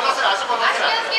pode vacilar, você pode vacilar.